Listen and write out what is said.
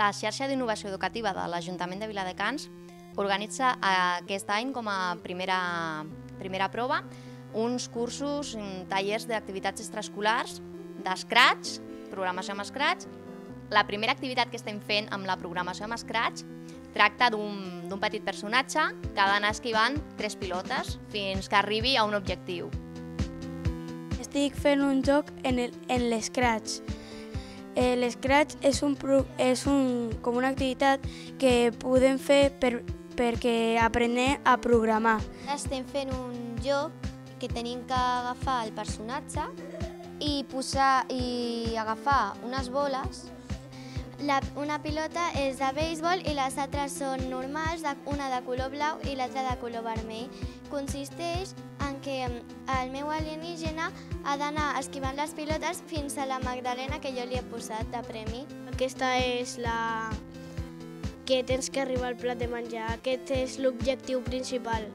La xarxa d'innovació educativa de l'Ajuntament de Viladecans organitza aquest any com a primera, primera prova uns cursos, tallers d'activitats extraescolars d'Scratch, programació amb Scratch. La primera activitat que estem fent amb la programació amb Scratch tracta d'un petit personatge que ha d'anar esquivant tres pilotes fins que arribi a un objectiu. Estic fent un joc en, l'Scratch L'Scratch és, un, és un, com una activitat que podem fer per, perquè aprenem a programar. Estem fent un joc que tenim que agafar el personatge i posar i agafar unes boles. La, una pilota és de béisbol i les altres són normals, una de color blau i l'altra de color vermell. Consisteix en que el meu alienígena ha d'anar esquivant les pilotes fins a la Magdalena que jo li he posat de premi. Aquesta és la que tens que arribar al plat de menjar. Aquest és l'objectiu principal.